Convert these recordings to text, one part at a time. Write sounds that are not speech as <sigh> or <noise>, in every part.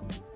Bye.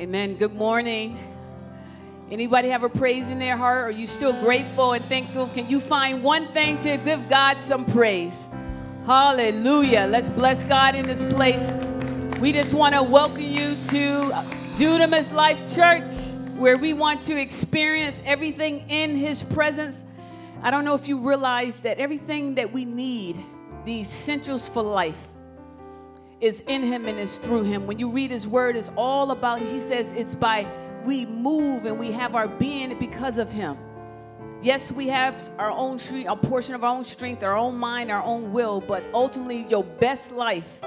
Amen. Good morning. Anybody have a praise in their heart? Are you still grateful and thankful? Can you find one thing to give God some praise? Hallelujah. Let's bless God in this place. We just want to welcome you to Dunamis Life Church, where we want to experience everything in His presence. I don't know if you realize that everything that we need, the essentials for life, is in Him and is through Him. When you read His Word, it's all about, He says it's by we move and we have our being because of Him. Yes, we have our own strength, a portion of our own strength, our own mind, our own will, but ultimately, your best life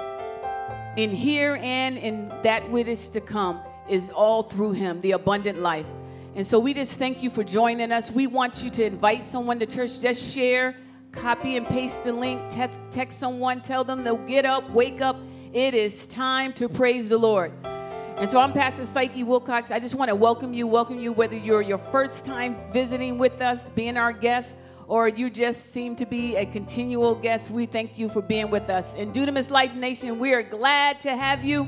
in here and in that which is to come is all through Him, the abundant life. And so we just thank you for joining us. We want you to invite someone to church. Just share, copy and paste the link, text, text someone, tell them they'll get up, wake up. It is time to praise the Lord. And so I'm Pastor Psyche Wilcox. I just want to welcome you, welcome you, whether you're your first time visiting with us, being our guest, or you just seem to be a continual guest. We thank you for being with us. In Dunamis Life Nation, we are glad to have you.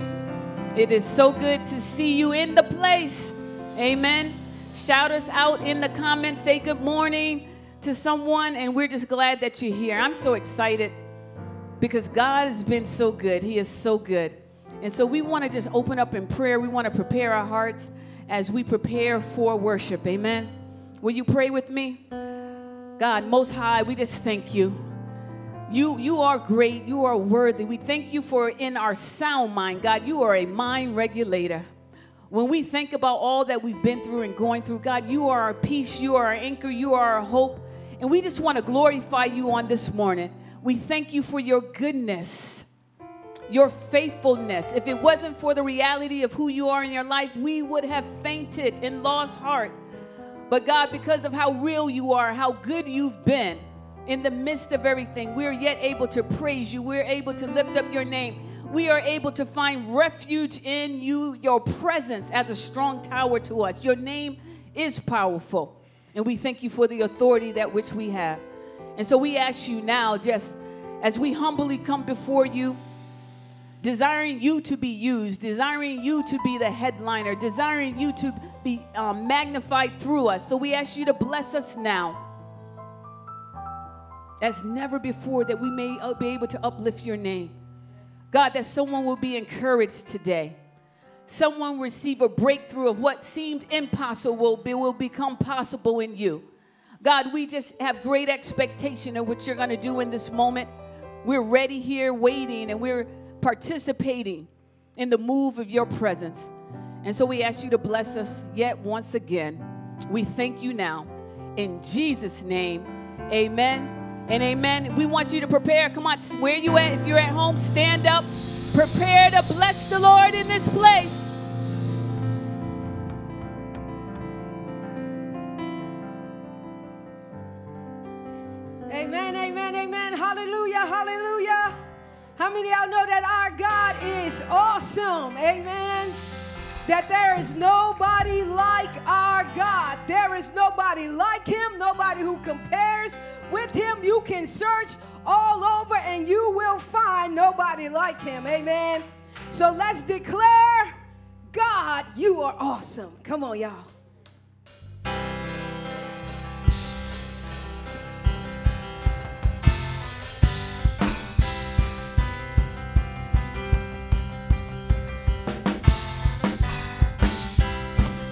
It is so good to see you in the place. Amen. Shout us out in the comments, say good morning to someone, and we're just glad that you're here. I'm so excited because God has been so good. He is so good. And so we want to just open up in prayer. We want to prepare our hearts as we prepare for worship. Amen. Will you pray with me? God, most high, we just thank you. You, you are great. You are worthy. We thank you for in our sound mind, God, you are a mind regulator. When we think about all that we've been through and going through, God, you are our peace. You are our anchor. You are our hope. And we just want to glorify you on this morning. We thank you for your goodness your faithfulness. If it wasn't for the reality of who you are in your life, we would have fainted and lost heart. But God, because of how real you are, how good you've been in the midst of everything, we're yet able to praise you. We're able to lift up your name. We are able to find refuge in you, your presence as a strong tower to us. Your name is powerful. And we thank you for the authority that which we have. And so we ask you now, just as we humbly come before you, desiring you to be used, desiring you to be the headliner, desiring you to be um, magnified through us. So we ask you to bless us now as never before that we may uh, be able to uplift your name. God, that someone will be encouraged today. Someone receive a breakthrough of what seemed impossible will become possible in you. God, we just have great expectation of what you're going to do in this moment. We're ready here waiting and we're participating in the move of your presence. And so we ask you to bless us yet once again. We thank you now. In Jesus' name, amen and amen. We want you to prepare. Come on, where you at? If you're at home, stand up. Prepare to bless the Lord in this place. Hallelujah, hallelujah. How many of y'all know that our God is awesome? Amen. That there is nobody like our God. There is nobody like him, nobody who compares with him. You can search all over and you will find nobody like him. Amen. So let's declare, God, you are awesome. Come on, y'all.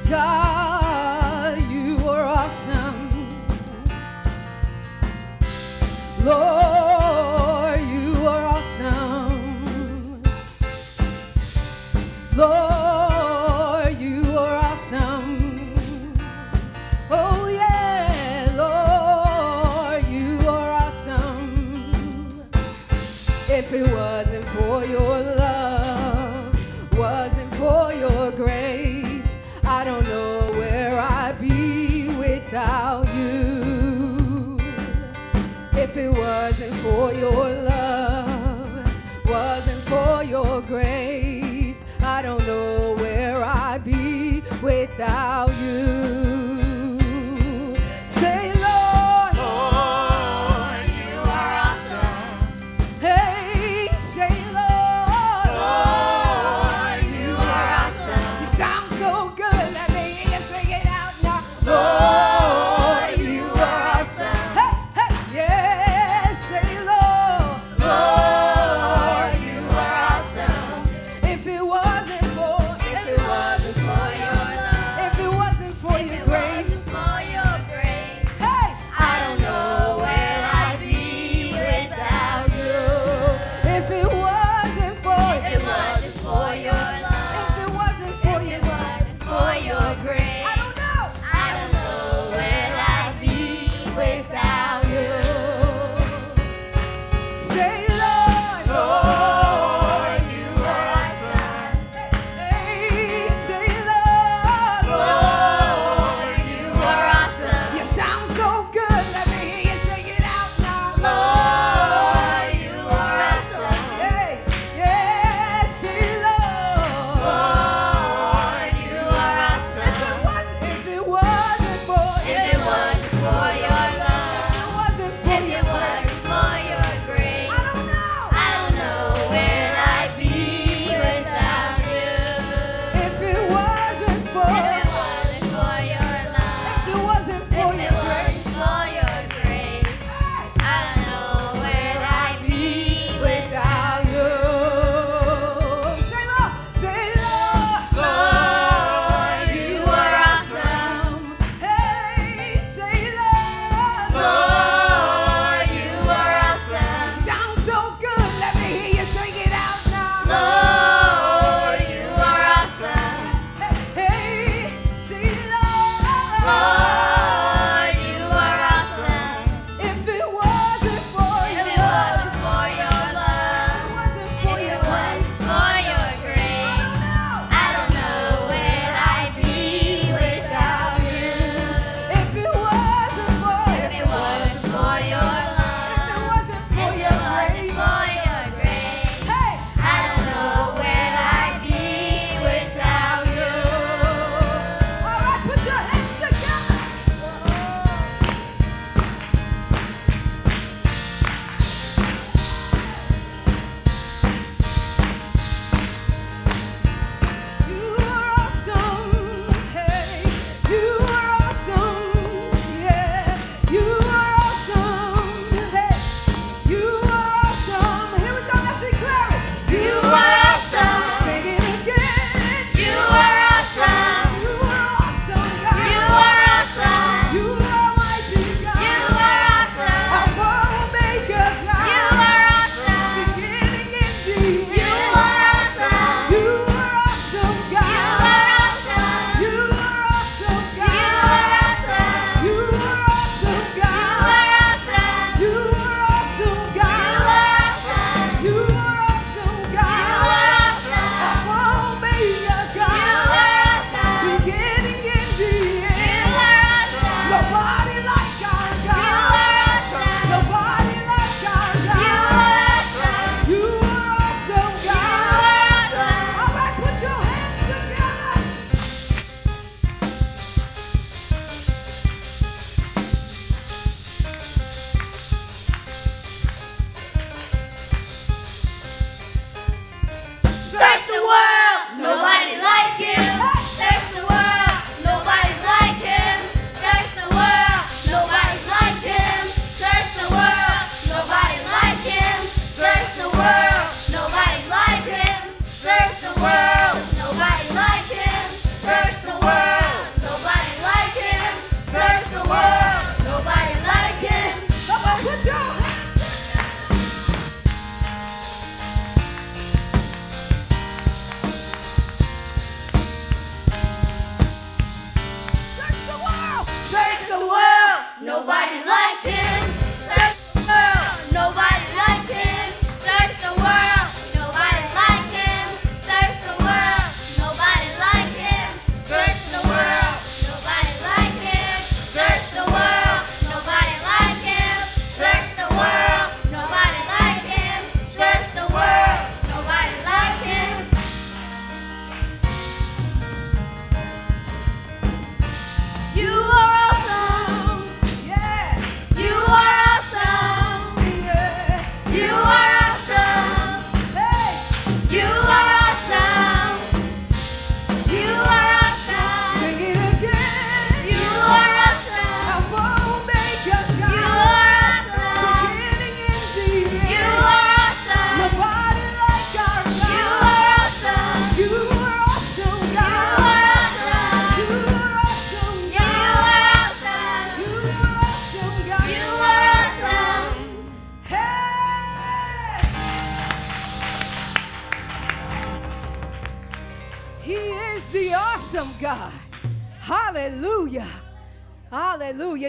God, you are awesome. Lord, your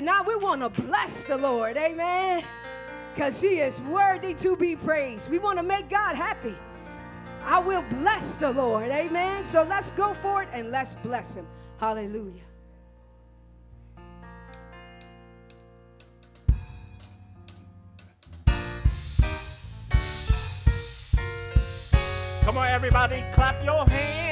now we want to bless the Lord. Amen. Because he is worthy to be praised. We want to make God happy. I will bless the Lord. Amen. So let's go for it and let's bless him. Hallelujah. Come on, everybody, clap your hands.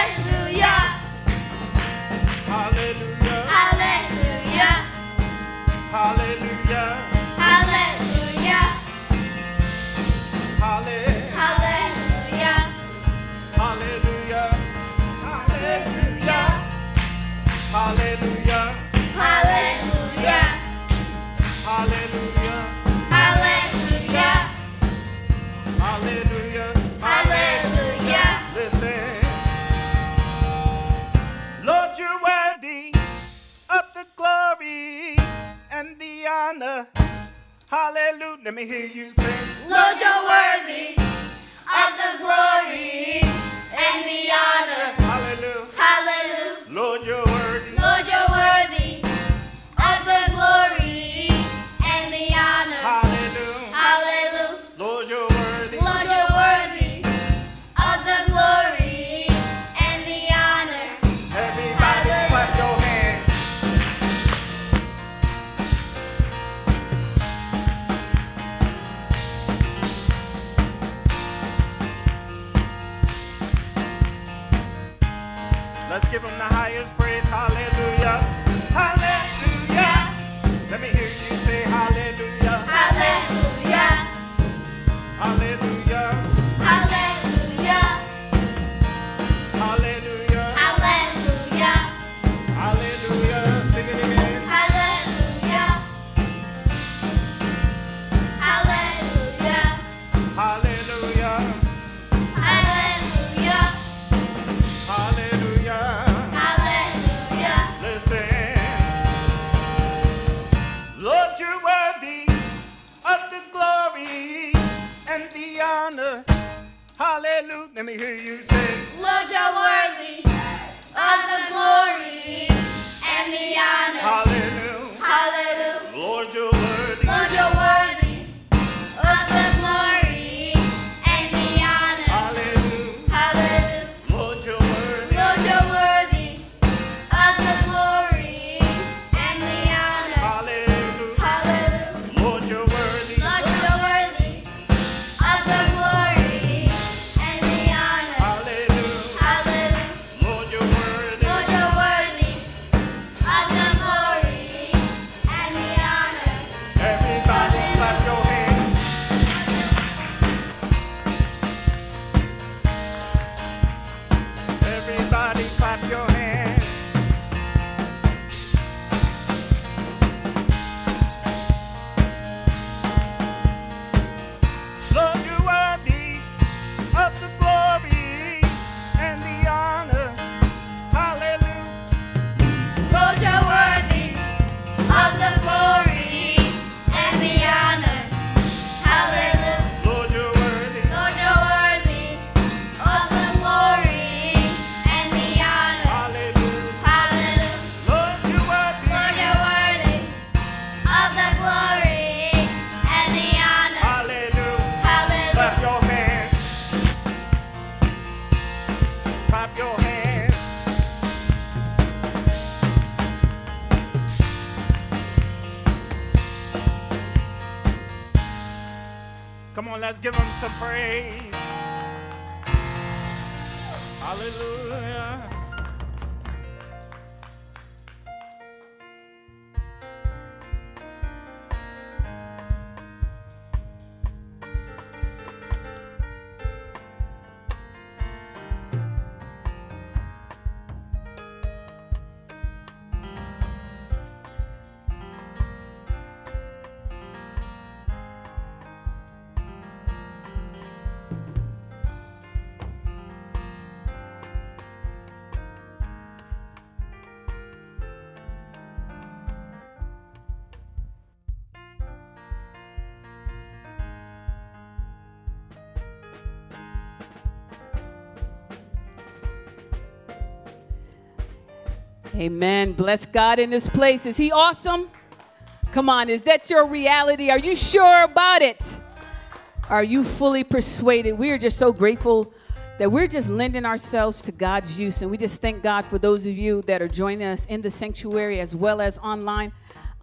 Yeah. Hallelujah. Let me hear you say, Lord, you're worthy of the glory and the honor. Let me hear you praise. Amen. Bless God in this place. Is He awesome? Come on, is that your reality? Are you sure about it? Are you fully persuaded? We are just so grateful that we're just lending ourselves to God's use. And we just thank God for those of you that are joining us in the sanctuary as well as online.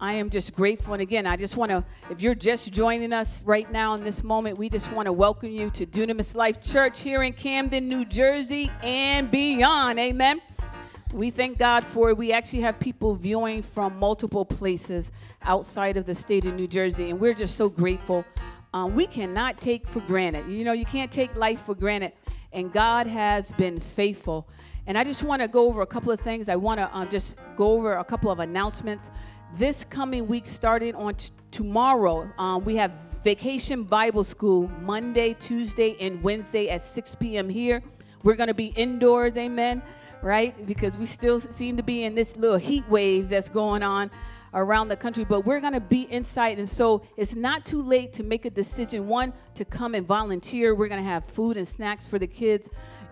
I am just grateful. And again, I just want to, if you're just joining us right now in this moment, we just want to welcome you to Dunamis Life Church here in Camden, New Jersey, and beyond. Amen. We thank God for it. We actually have people viewing from multiple places outside of the state of New Jersey, and we're just so grateful. Um, we cannot take for granted. You know, you can't take life for granted, and God has been faithful. And I just want to go over a couple of things. I want to um, just go over a couple of announcements. This coming week, starting on t- tomorrow, um, we have Vacation Bible School Monday, Tuesday, and Wednesday at 6 p.m. here. We're going to be indoors, amen right? Because we still seem to be in this little heat wave that's going on around the country, but we're going to be inside. And so it's not too late to make a decision. One, to come and volunteer. We're going to have food and snacks for the kids.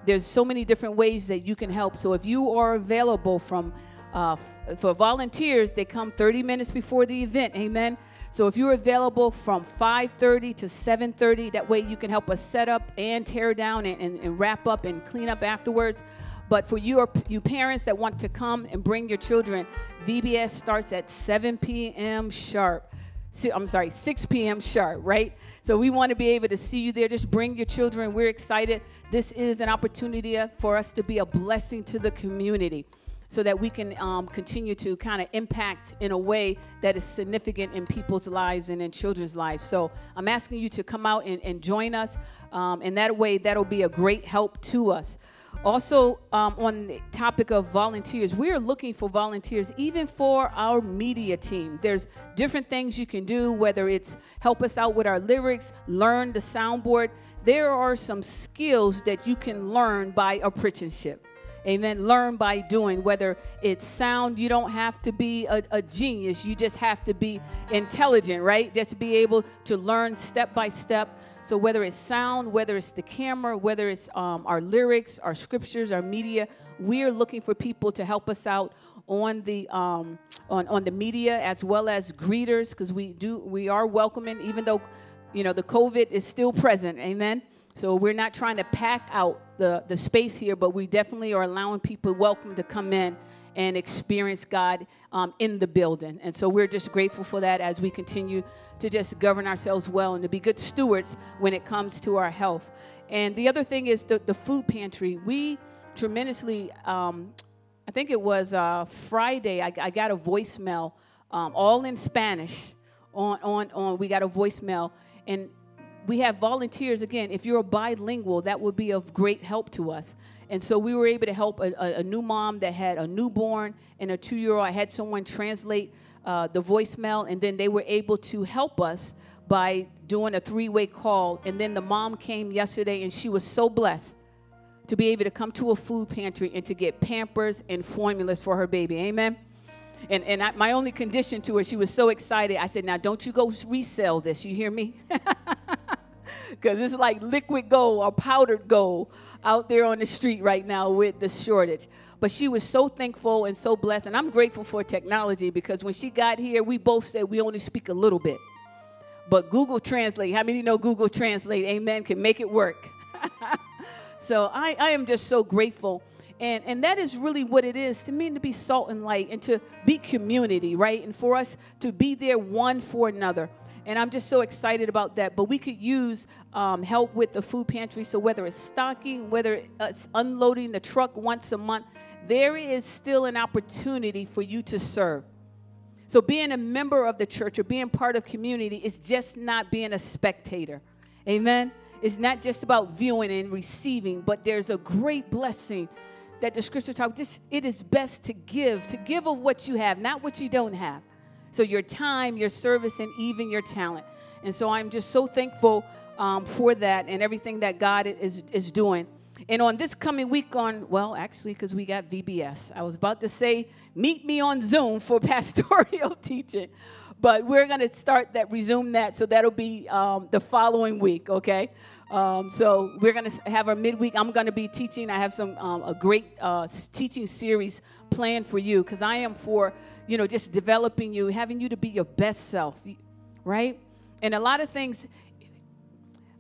There's so many different ways that you can help. So if you are available from uh, for volunteers, they come 30 minutes before the event. Amen. So if you're available from 5:30 to 7:30, that way you can help us set up and tear down and, and, and wrap up and clean up afterwards. But for you, you parents that want to come and bring your children, VBS starts at 7 p.m. sharp. I'm sorry, 6 p.m. sharp, right? So we want to be able to see you there. Just bring your children. We're excited. This is an opportunity for us to be a blessing to the community so that we can um, continue to kind of impact in a way that is significant in people's lives and in children's lives. So I'm asking you to come out and, and join us. Um, and that way, that'll be a great help to us. Also, um, on the topic of volunteers, we are looking for volunteers even for our media team. There's different things you can do, whether it's help us out with our lyrics, learn the soundboard. There are some skills that you can learn by apprenticeship. Amen. Learn by doing, whether it's sound, you don't have to be a, a, genius. You just have to be intelligent, right? Just be able to learn step by step. So, whether it's sound, whether it's the camera, whether it's um, our lyrics, our scriptures, our media, we're looking for people to help us out on the um, on, on the media as well as greeters because we do we are welcoming even though you know the covid is still present amen so we're not trying to pack out the, the space here, but we definitely are allowing people welcome to come in and experience God um, in the building. And so we're just grateful for that as we continue to just govern ourselves well and to be good stewards when it comes to our health. And the other thing is the, the food pantry. We tremendously, um, I think it was uh, Friday, I, I, got a voicemail, um, all in Spanish. On, on, on, we got a voicemail. And we have volunteers again if you're a bilingual that would be of great help to us and so we were able to help a, a, a new mom that had a newborn and a two-year-old i had someone translate uh, the voicemail and then they were able to help us by doing a three-way call and then the mom came yesterday and she was so blessed to be able to come to a food pantry and to get pampers and formulas for her baby amen and, and I, my only condition to her, she was so excited. I said, Now, don't you go resell this. You hear me? <laughs> Because it's like liquid gold or powdered gold out there on the street right now with the shortage. But she was so thankful and so blessed. And I'm grateful for technology because when she got here, we both said we only speak a little bit. But Google Translate, how many know Google Translate, amen, can make it work? <laughs> so I, I am just so grateful and, and that is really what it is to me to be salt and light and to be community, right? And for us to be there one for another. And I'm just so excited about that. But we could use um, help with the food pantry. So whether it's stocking, whether it's unloading the truck once a month, there is still an opportunity for you to serve. So being a member of the church or being part of community is just not being a spectator. Amen. It's not just about viewing and receiving, but there's a great blessing that the scripture talks, it is best to give, to give of what you have, not what you don't have. So your time, your service, and even your talent. And so I'm just so thankful um, for that and everything that God is, is doing. And on this coming week, on, well, actually, because we got VBS, I was about to say, meet me on Zoom for <laughs> pastoral <laughs> teaching. But we're going to start that, resume that. So that'll be um, the following week, okay? Um, so we're going to have our midweek. I'm going to be teaching. I have some um, a great uh, teaching series planned for you because I am for you know just developing you, having you to be your best self, right? And a lot of things.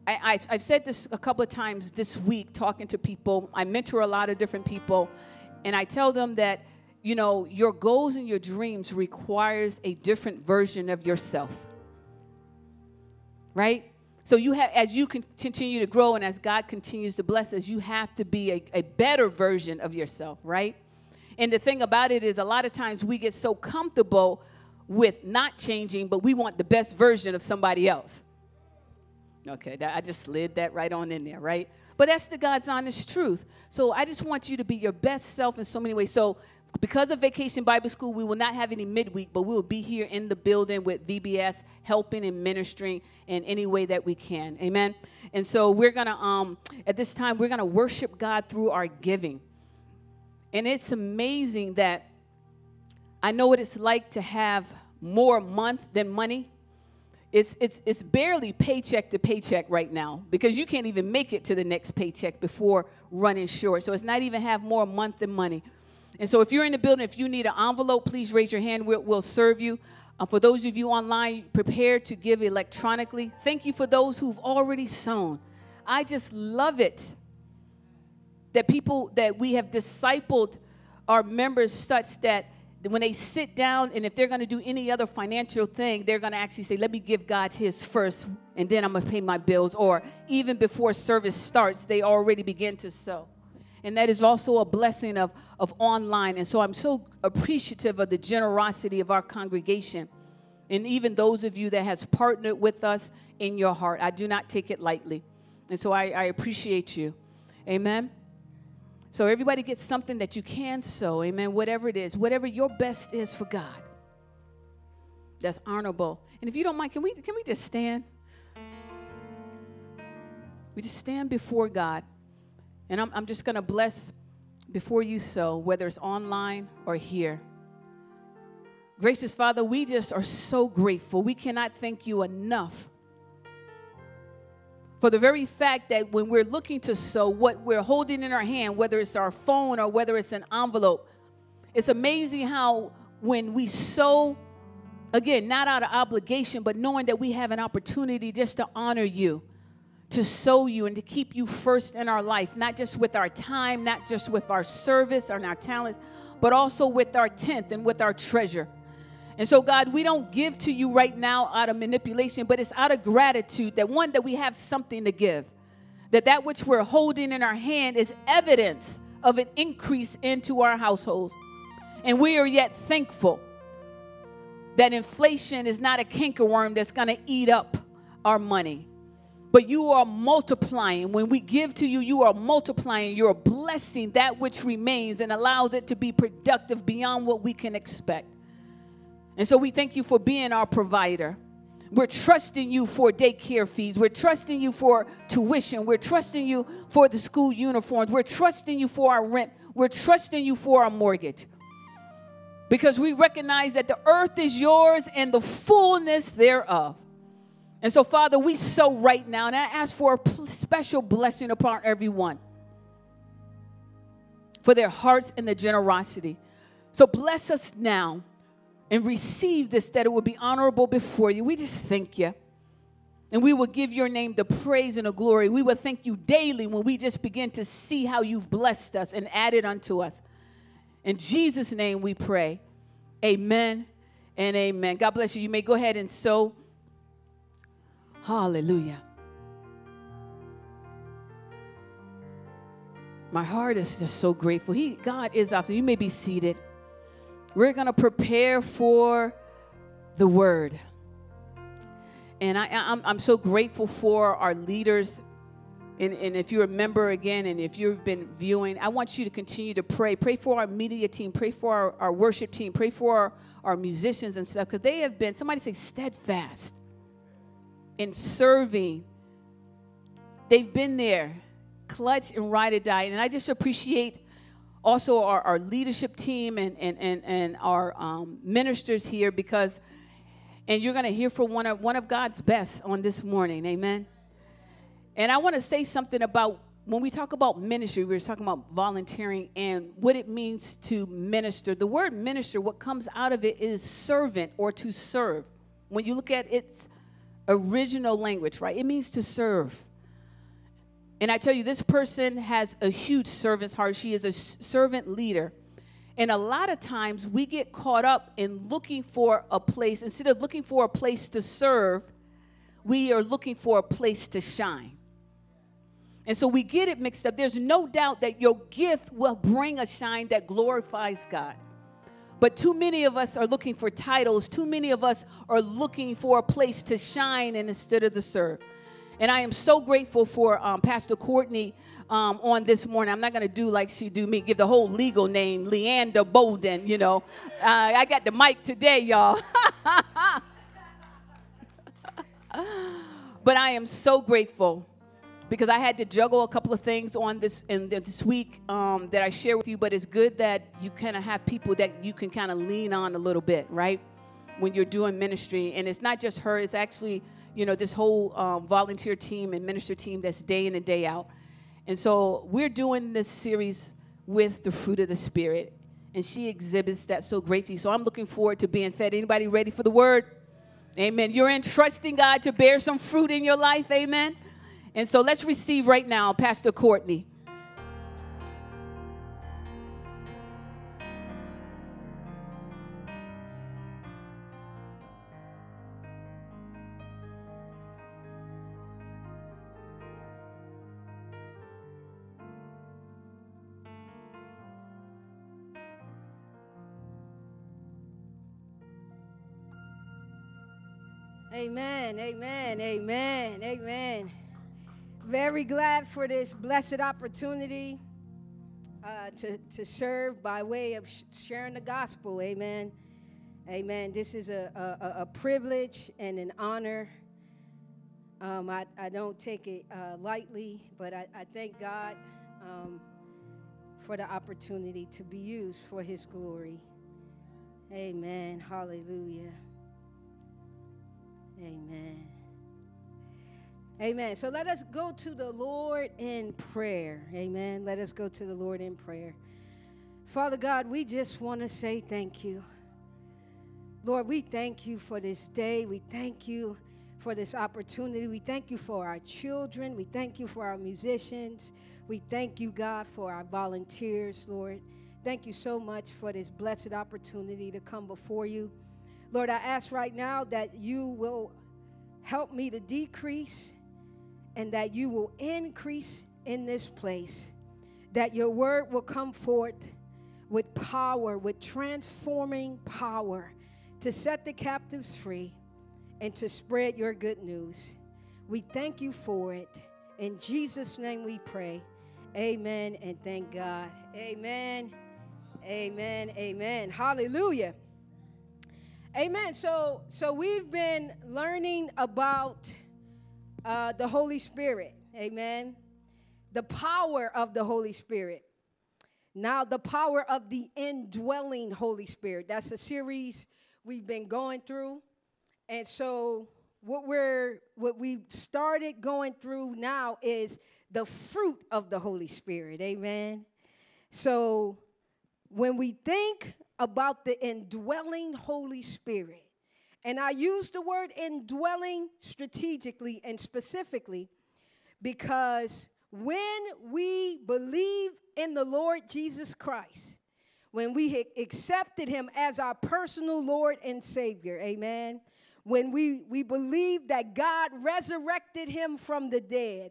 I, I, have said this a couple of times this week talking to people. I mentor a lot of different people, and I tell them that you know your goals and your dreams requires a different version of yourself, right? So you have, as you continue to grow and as God continues to bless us, you have to be a, a better version of yourself, right? And the thing about it is, a lot of times we get so comfortable with not changing, but we want the best version of somebody else. Okay, I just slid that right on in there, right? But that's the God's honest truth. So I just want you to be your best self in so many ways. So because of Vacation Bible School, we will not have any midweek, but we will be here in the building with VBS, helping and ministering in any way that we can. Amen. And so we're gonna um at this time we're gonna worship God through our giving. And it's amazing that I know what it's like to have more month than money. It's, it's, it's barely paycheck to paycheck right now because you can't even make it to the next paycheck before running short. So it's not even have more month than money. And so if you're in the building, if you need an envelope, please raise your hand. We'll, we'll serve you. Uh, for those of you online, prepare to give electronically. Thank you for those who've already sown. I just love it that people that we have discipled our members such that when they sit down and if they're going to do any other financial thing, they're going to actually say, Let me give God his first, and then I'm going to pay my bills. Or even before service starts, they already begin to sow. And that is also a blessing of, of online. And so I'm so appreciative of the generosity of our congregation. And even those of you that has partnered with us in your heart. I do not take it lightly. And so I, I appreciate you. Amen. So everybody gets something that you can sow. Amen. Whatever it is, whatever your best is for God. That's honorable. And if you don't mind, can we can we just stand? We just stand before God. And I'm, I'm just going to bless before you sow, whether it's online or here. Gracious Father, we just are so grateful. We cannot thank you enough for the very fact that when we're looking to sow, what we're holding in our hand, whether it's our phone or whether it's an envelope, it's amazing how when we sow, again, not out of obligation, but knowing that we have an opportunity just to honor you, to sow you, and to keep you first in our life, not just with our time, not just with our service and our talents, but also with our tenth and with our treasure. And so, God, we don't give to you right now out of manipulation, but it's out of gratitude that one, that we have something to give, that that which we're holding in our hand is evidence of an increase into our households. And we are yet thankful that inflation is not a cankerworm that's going to eat up our money. But you are multiplying. When we give to you, you are multiplying. You're blessing that which remains and allows it to be productive beyond what we can expect. And so we thank you for being our provider. We're trusting you for daycare fees. We're trusting you for tuition. We're trusting you for the school uniforms. We're trusting you for our rent. We're trusting you for our mortgage. Because we recognize that the earth is yours and the fullness thereof. And so, Father, we sow right now, and I ask for a special blessing upon everyone for their hearts and their generosity. So, bless us now and receive this, that it will be honorable before you. We just thank you. And we will give your name the praise and the glory. We will thank you daily when we just begin to see how you've blessed us and added unto us. In Jesus' name we pray. Amen and amen. God bless you. You may go ahead and sow. Hallelujah. My heart is just so grateful. He God is awesome. You may be seated. We're going to prepare for the word. And I, I'm, I'm so grateful for our leaders. And, and if you remember again, and if you've been viewing, I want you to continue to pray. Pray for our media team, pray for our, our worship team, pray for our, our musicians and stuff, because they have been, somebody say, steadfast in serving. They've been there, clutch and ride or die. And I just appreciate also our, our leadership team and, and, and, and our um, ministers here because, and you're going to hear from one of, one of God's best on this morning. Amen. And I want to say something about when we talk about ministry, we are talking about volunteering and what it means to minister. The word minister, what comes out of it is servant or to serve. When you look at its original language, right, it means to serve. And I tell you, this person has a huge servant's heart. She is a servant leader. And a lot of times we get caught up in looking for a place. Instead of looking for a place to serve, we are looking for a place to shine. And so we get it mixed up. There's no doubt that your gift will bring a shine that glorifies God. But too many of us are looking for titles. Too many of us are looking for a place to shine instead of to serve. And I am so grateful for um, Pastor Cortney um, on this morning. I'm not going to do like she do me, give the whole legal name, Leander Bolden, you know. Uh, I got the mic today, y'all. <laughs> but I am so grateful because I had to juggle a couple of things on this in this week um, that I share with you. But it's good that you kind of have people that you can kind of lean on a little bit, right? When you're doing ministry, and it's not just her; it's actually you know, this whole um, volunteer team and minister team that's day in and day out. And so we're doing this series with the fruit of the Spirit. And she exhibits that so gratefully. So I'm looking forward to being fed. Anybody ready for the word? Amen. You're entrusting God to bear some fruit in your life. Amen. And so let's receive right now Pastor Cortney. Amen, amen, amen, amen. Very glad for this blessed opportunity uh, to, to serve by way of sh- sharing the gospel. Amen. Amen. This is a, a, a privilege and an honor. Um, I, I don't take it uh, lightly, but I, I thank God um, for the opportunity to be used for His glory. Amen. Hallelujah. Amen. Amen. So let us go to the Lord in prayer. Amen. Let us go to the Lord in prayer. Father God, we just want to say thank you. Lord, we thank you for this day. We thank you for this opportunity. We thank you for our children. We thank you for our musicians. We thank you, God, for our volunteers, Lord. Thank you so much for this blessed opportunity to come before you. Lord, I ask right now that you will help me to decrease and that you will increase in this place, that your word will come forth with power, with transforming power to set the captives free and to spread your good news. We thank you for it. In Jesus' name we pray. Amen and thank God. Amen. Amen. Amen. Hallelujah. Amen. So so we've been learning about uh, the Holy Spirit. Amen. The power of the Holy Spirit. Now, the power of the indwelling Holy Spirit. That's a series we've been going through. And so, what we're what we've started going through now is the fruit of the Holy Spirit. Amen. So, when we think about the indwelling Holy Spirit, and I use the word indwelling strategically and specifically because when we believe in the Lord Jesus Christ, when we accepted him as our personal Lord and Savior, amen, when we, we believe that God resurrected him from the dead,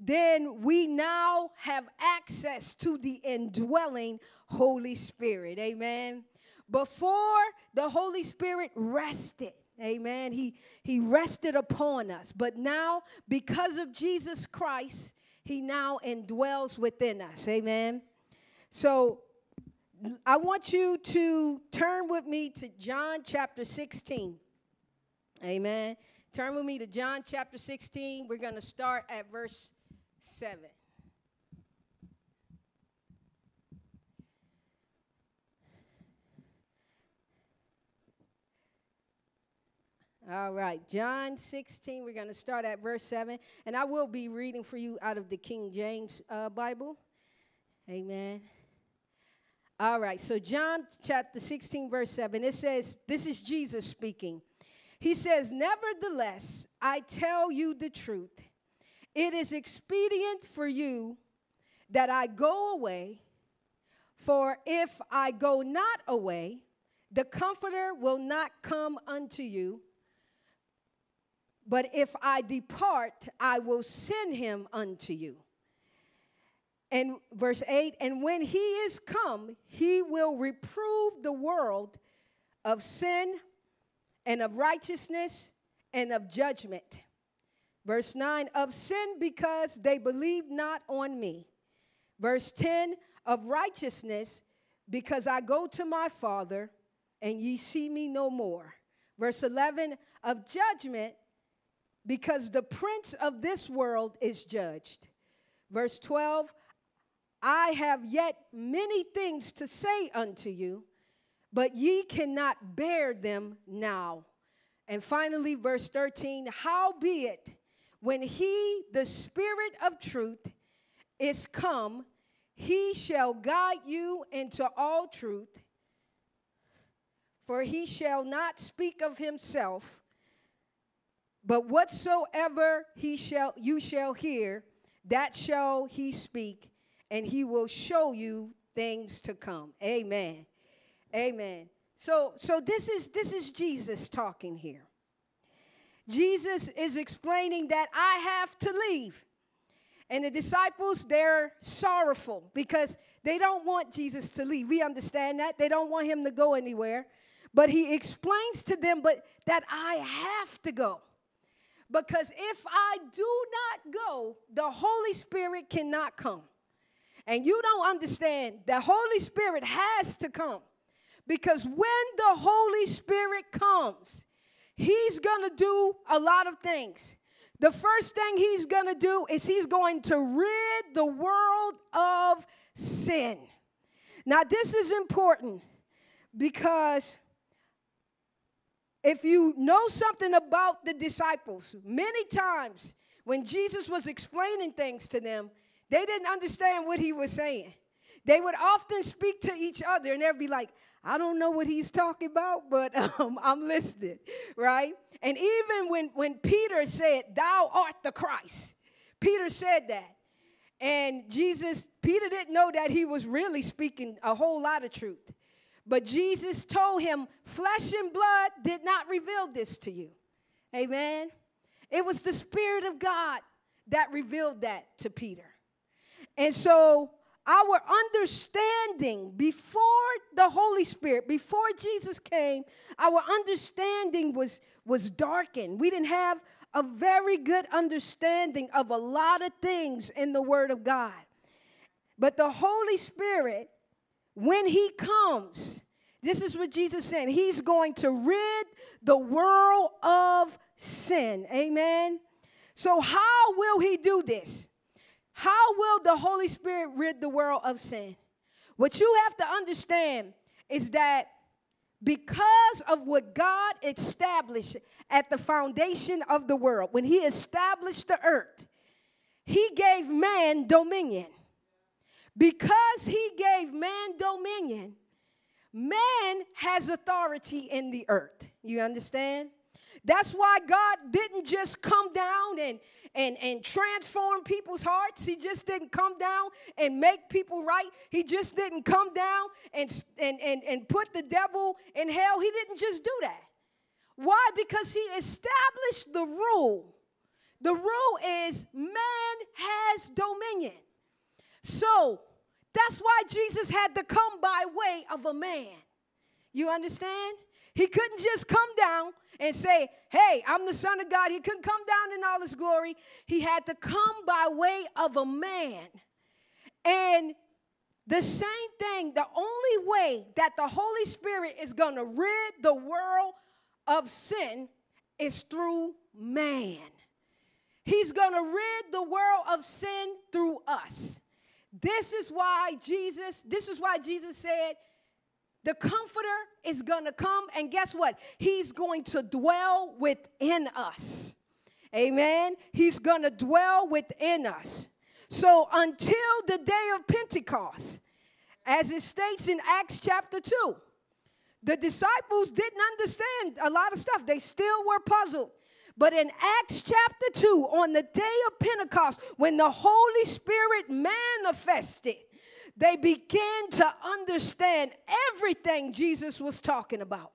then we now have access to the indwelling Holy Spirit, amen. Before the Holy Spirit rested, amen, he, he rested upon us. But now, because of Jesus Christ, he now indwells within us, amen. So I want you to turn with me to John chapter 16. Amen. Turn with me to John chapter 16. We're going to start at verse 7. All right, John 16, we're going to start at verse 7. And I will be reading for you out of the King James uh, Bible. Amen. All right, so John chapter 16, verse 7, it says, This is Jesus speaking. He says, Nevertheless, I tell you the truth. It is expedient for you that I go away, for if I go not away, the Comforter will not come unto you. But if I depart, I will send him unto you. And verse 8, and when he is come, he will reprove the world of sin and of righteousness and of judgment. Verse 9, of sin because they believe not on me. Verse 10, of righteousness because I go to my Father and ye see me no more. Verse 11, of judgment because the prince of this world is judged. Verse 12 I have yet many things to say unto you, but ye cannot bear them now. And finally, verse 13 Howbeit, when he, the Spirit of truth, is come, he shall guide you into all truth, for he shall not speak of himself but whatsoever he shall you shall hear, that shall he speak, and he will show you things to come. Amen. Amen. So so this is this is Jesus talking here. Jesus is explaining that I have to leave. And the disciples, they're sorrowful because they don't want Jesus to leave. We understand that. They don't want him to go anywhere. But he explains to them but that I have to go. Because if I do not go, the Holy Spirit cannot come. And you don't understand, the Holy Spirit has to come. Because when the Holy Spirit comes, He's gonna do a lot of things. The first thing He's gonna do is He's going to rid the world of sin. Now, this is important because if you know something about the disciples, many times when Jesus was explaining things to them, they didn't understand what he was saying. They would often speak to each other and they'd be like, I don't know what he's talking about, but <laughs> um, I'm listening, right? And even when, when Peter said, Thou art the Christ, Peter said that. And Jesus, Peter didn't know that he was really speaking a whole lot of truth. But Jesus told him, Flesh and blood did not reveal this to you. Amen. It was the Spirit of God that revealed that to Peter. And so, our understanding before the Holy Spirit, before Jesus came, our understanding was, was darkened. We didn't have a very good understanding of a lot of things in the Word of God. But the Holy Spirit when he comes, this is what Jesus said. He's going to rid the world of sin. Amen. So, how will he do this? How will the Holy Spirit rid the world of sin? What you have to understand is that because of what God established at the foundation of the world, when He established the earth, He gave man dominion. Because he gave man dominion, man has authority in the earth. You understand? That's why God didn't just come down and, and, and transform people's hearts. He just didn't come down and make people right. He just didn't come down and, and, and, and put the devil in hell. He didn't just do that. Why? Because he established the rule. The rule is man has dominion. So that's why Jesus had to come by way of a man. You understand? He couldn't just come down and say, Hey, I'm the Son of God. He couldn't come down in all his glory. He had to come by way of a man. And the same thing, the only way that the Holy Spirit is going to rid the world of sin is through man. He's going to rid the world of sin through us. This is why Jesus, this is why Jesus said, the comforter is going to come and guess what? He's going to dwell within us. Amen. He's going to dwell within us. So until the day of Pentecost, as it states in Acts chapter 2, the disciples didn't understand a lot of stuff. They still were puzzled. But in Acts chapter 2, on the day of Pentecost, when the Holy Spirit manifested, they began to understand everything Jesus was talking about.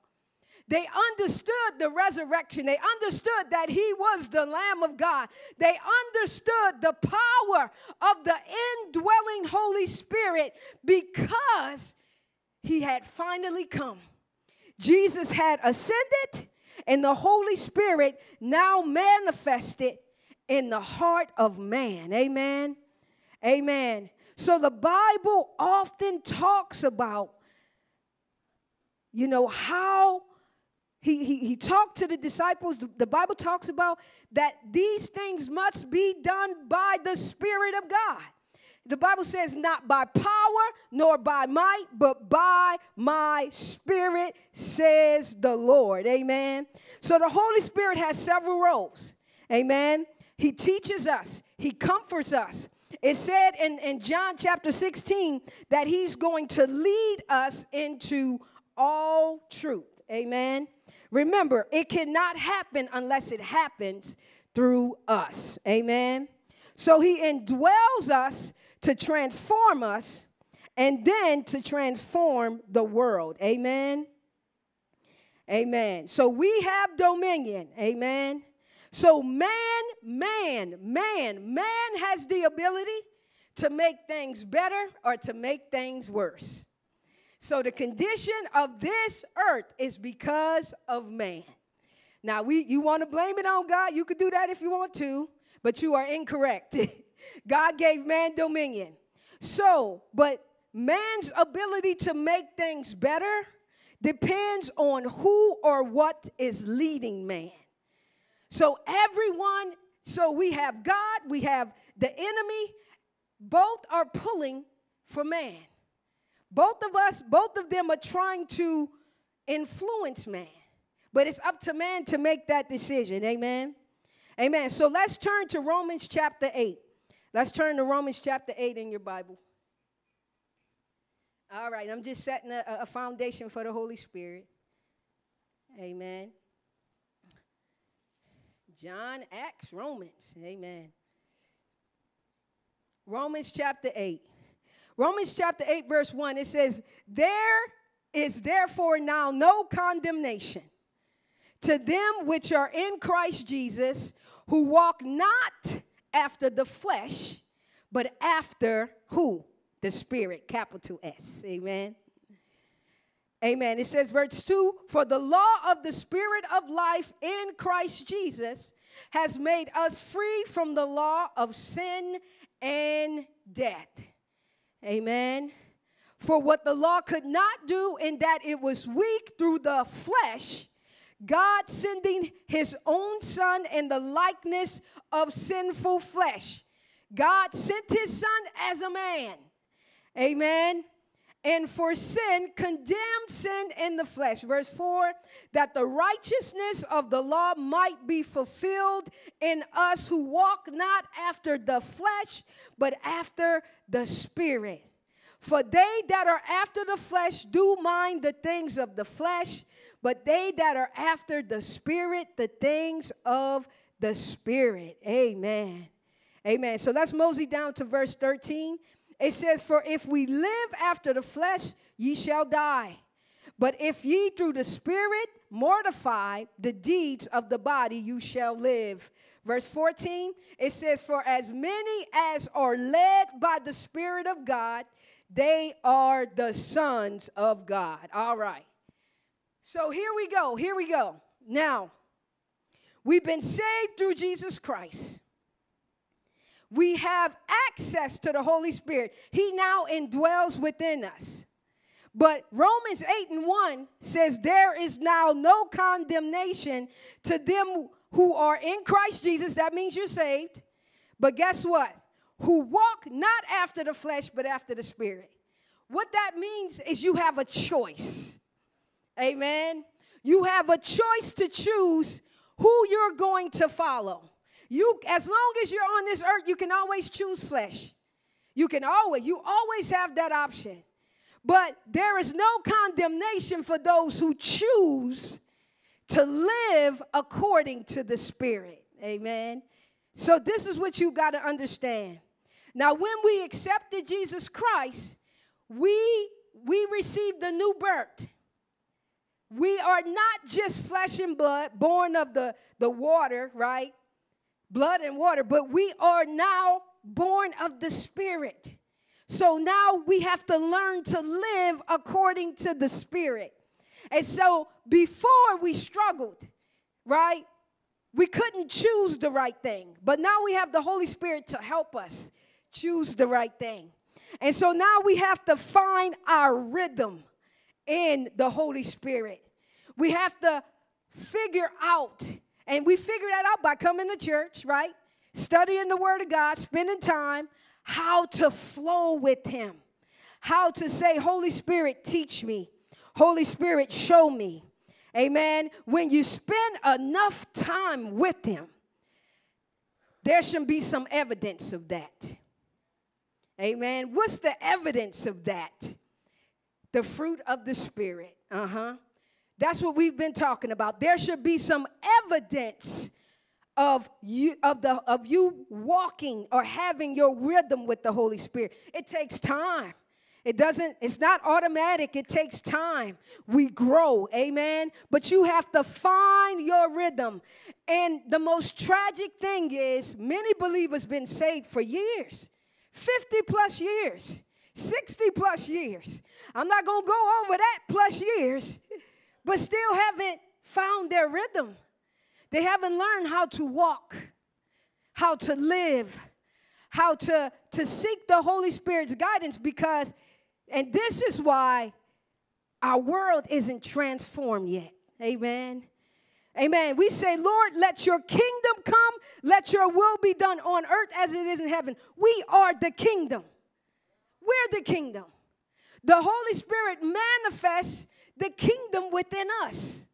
They understood the resurrection. They understood that he was the Lamb of God. They understood the power of the indwelling Holy Spirit because he had finally come. Jesus had ascended and the Holy Spirit now manifested in the heart of man. Amen. Amen. So the Bible often talks about, you know, how he, he, he talked to the disciples. The, the Bible talks about that these things must be done by the Spirit of God. The Bible says, not by power nor by might, but by my spirit, says the Lord. Amen. So the Holy Spirit has several roles. Amen. He teaches us, He comforts us. It said in, in John chapter 16 that He's going to lead us into all truth. Amen. Remember, it cannot happen unless it happens through us. Amen. So He indwells us to transform us and then to transform the world. Amen. Amen. So we have dominion. Amen. So man, man, man, man has the ability to make things better or to make things worse. So the condition of this earth is because of man. Now we you want to blame it on God, you could do that if you want to, but you are incorrect. <laughs> God gave man dominion. So, but man's ability to make things better depends on who or what is leading man. So everyone, so we have God, we have the enemy, both are pulling for man. Both of us, both of them are trying to influence man. But it's up to man to make that decision. Amen. Amen. So let's turn to Romans chapter 8. Let's turn to Romans chapter 8 in your Bible. All right, I'm just setting a, a foundation for the Holy Spirit. Amen. John, Acts, Romans. Amen. Romans chapter 8. Romans chapter 8, verse 1, it says, There is therefore now no condemnation to them which are in Christ Jesus, who walk not after the flesh, but after who? The Spirit, capital S. Amen. Amen. It says, verse 2 For the law of the Spirit of life in Christ Jesus has made us free from the law of sin and death. Amen. For what the law could not do, in that it was weak through the flesh, God sending his own son in the likeness of sinful flesh. God sent his son as a man. Amen. And for sin, condemned sin in the flesh. Verse 4 that the righteousness of the law might be fulfilled in us who walk not after the flesh, but after the spirit. For they that are after the flesh do mind the things of the flesh, but they that are after the Spirit, the things of the Spirit. Amen. Amen. So let's mosey down to verse 13. It says, For if we live after the flesh, ye shall die. But if ye through the Spirit mortify the deeds of the body, you shall live. Verse 14, it says, For as many as are led by the Spirit of God, they are the sons of God. All right. So here we go. Here we go. Now, we've been saved through Jesus Christ. We have access to the Holy Spirit. He now indwells within us. But Romans 8 and 1 says, There is now no condemnation to them who are in Christ Jesus. That means you're saved. But guess what? who walk not after the flesh, but after the spirit. What that means is you have a choice. Amen. You have a choice to choose who you're going to follow. You, as long as you're on this earth, you can always choose flesh. You can always, you always have that option. But there is no condemnation for those who choose to live according to the Spirit. Amen. So, this is what you got to understand. Now, when we accepted Jesus Christ, we, we received the new birth. We are not just flesh and blood, born of the, the water, right? Blood and water, but we are now born of the Spirit. So now we have to learn to live according to the Spirit. And so before we struggled, right? We couldn't choose the right thing, but now we have the Holy Spirit to help us choose the right thing. And so now we have to find our rhythm in the Holy Spirit. We have to figure out, and we figure that out by coming to church, right? Studying the Word of God, spending time, how to flow with Him, how to say, Holy Spirit, teach me. Holy Spirit, show me. Amen. When you spend enough time with Him, there should be some evidence of that. Amen. What's the evidence of that? The fruit of the Spirit. Uh huh. That's what we've been talking about. There should be some evidence of you of the of you walking or having your rhythm with the Holy Spirit. It takes time. It doesn't, it's not automatic. It takes time. We grow, amen. But you have to find your rhythm. And the most tragic thing is many believers been saved for years. 50 plus years, 60 plus years. I'm not going to go over that plus years, but still haven't found their rhythm. They haven't learned how to walk, how to live, how to, to seek the Holy Spirit's guidance because, and this is why our world isn't transformed yet. Amen. Amen. We say, Lord, let your kingdom come, let your will be done on earth as it is in heaven. We are the kingdom. We're the kingdom. The Holy Spirit manifests the kingdom within us.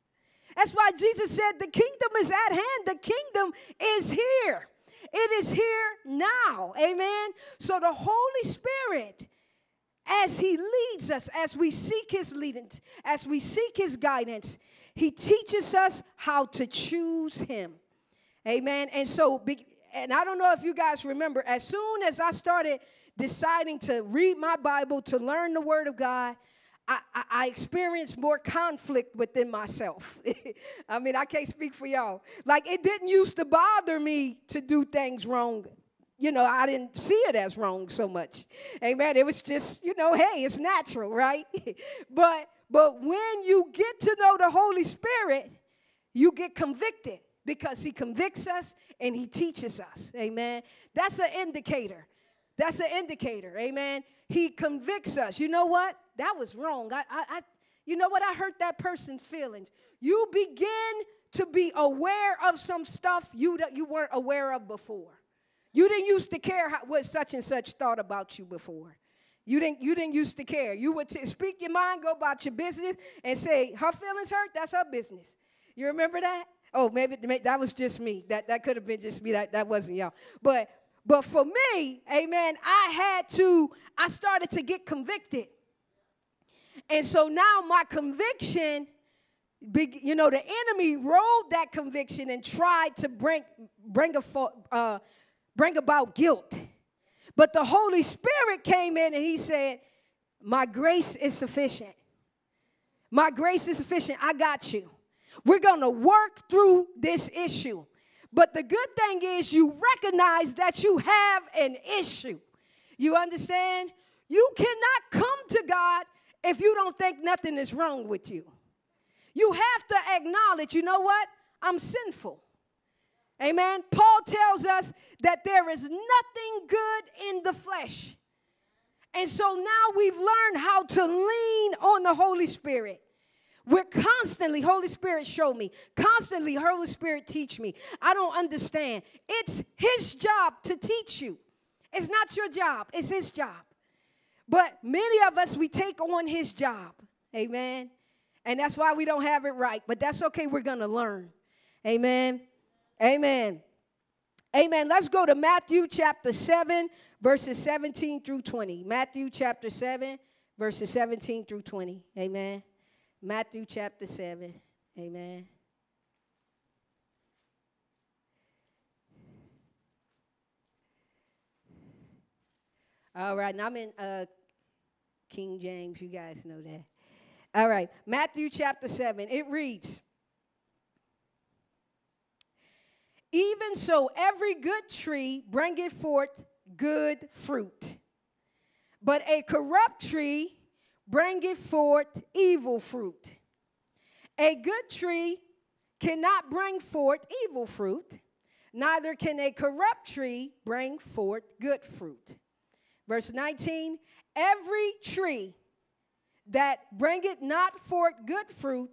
That's why Jesus said, The kingdom is at hand, the kingdom is here. It is here now. Amen. So the Holy Spirit, as He leads us, as we seek His leadings, as we seek His guidance, He teaches us how to choose Him. Amen. And so, and I don't know if you guys remember, as soon as I started deciding to read my Bible, to learn the Word of God, I, I, I experienced more conflict within myself. <laughs> I mean, I can't speak for y'all. Like, it didn't used to bother me to do things wrong. You know, I didn't see it as wrong so much. Amen. It was just, you know, hey, it's natural, right? <laughs> but but when you get to know the Holy Spirit, you get convicted because he convicts us and he teaches us. Amen. That's an indicator. That's an indicator. Amen. He convicts us. You know what? That was wrong. I, I, I, you know what? I hurt that person's feelings. You begin to be aware of some stuff you, that you weren't aware of before. You didn't used to care how, what such and such thought about you before. You didn't, you didn't used to care. You would t- speak your mind, go about your business, and say, her feelings hurt, that's her business. You remember that? Oh, maybe, maybe that was just me. That, that could have been just me. That, that wasn't y'all. But but for me, amen, I had to, I started to get convicted. And so now my conviction, you know, the enemy rolled that conviction and tried to bring, bring, a, uh, bring about guilt. But the Holy Spirit came in and he said, My grace is sufficient. My grace is sufficient. I got you. We're going to work through this issue. But the good thing is, you recognize that you have an issue. You understand? You cannot come to God if you don't think nothing is wrong with you. You have to acknowledge, you know what? I'm sinful. Amen. Paul tells us that there is nothing good in the flesh. And so now we've learned how to lean on the Holy Spirit. We're constantly, Holy Spirit, show me. Constantly, Holy Spirit, teach me. I don't understand. It's His job to teach you. It's not your job, it's His job. But many of us, we take on His job. Amen. And that's why we don't have it right. But that's okay, we're going to learn. Amen. Amen. Amen. Let's go to Matthew chapter 7, verses 17 through 20. Matthew chapter 7, verses 17 through 20. Amen. Matthew chapter 7. Amen. All right, now I'm in uh, King James. You guys know that. All right, Matthew chapter 7. It reads Even so, every good tree bringeth forth good fruit, but a corrupt tree bringeth forth evil fruit. A good tree cannot bring forth evil fruit, neither can a corrupt tree bring forth good fruit. Verse 19 Every tree that bringeth not forth good fruit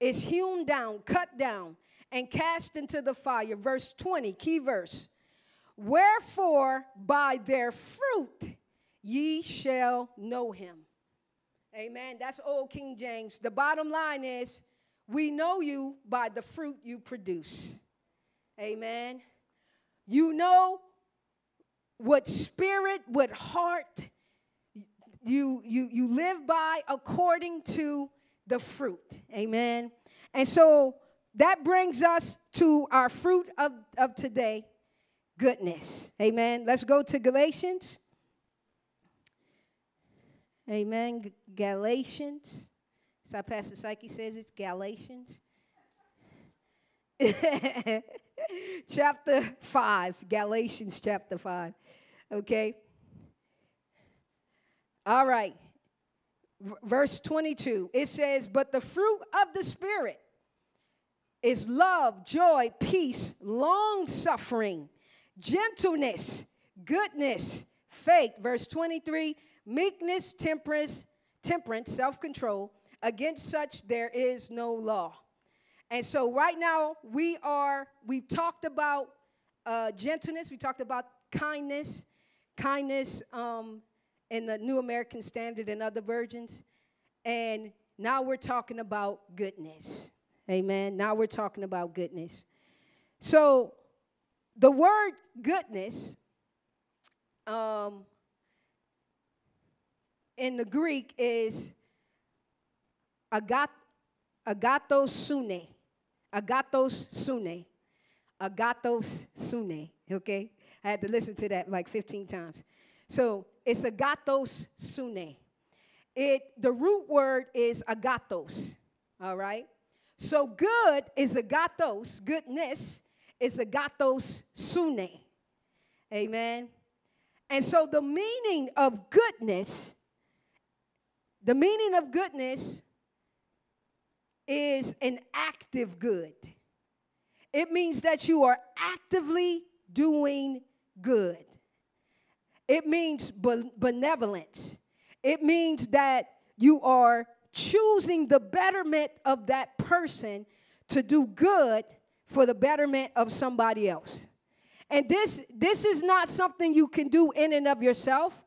is hewn down, cut down, and cast into the fire. Verse 20, key verse. Wherefore, by their fruit ye shall know him. Amen. That's old King James. The bottom line is we know you by the fruit you produce. Amen. You know what spirit, what heart you you you live by according to the fruit. Amen. And so that brings us to our fruit of, of today, goodness. Amen. Let's go to Galatians Amen. Galatians. So Pastor Psyche says it's Galatians. <laughs> chapter 5. Galatians chapter 5. Okay. All right. V- Verse 22, it says, But the fruit of the Spirit is love, joy, peace, long suffering, gentleness, goodness, faith. Verse 23, meekness, temperance, temperance, self control. Against such there is no law. And so, right now, we are, we've talked about uh, gentleness, we talked about kindness, kindness um, in the New American Standard and other versions. And now we're talking about goodness. Amen. Now we're talking about goodness. So, the word goodness um, in the Greek is agat, agathos sune. Agathos sune. Agathos sune. Okay? I had to listen to that like 15 times. So it's agathos sune. It the root word is agatos. All right? So good is agathos, goodness is agathos sune. Amen. And so the meaning of goodness, the meaning of goodness is an active good. It means that you are actively doing good. It means be- benevolence. It means that you are choosing the betterment of that person to do good for the betterment of somebody else. And this this is not something you can do in and of yourself.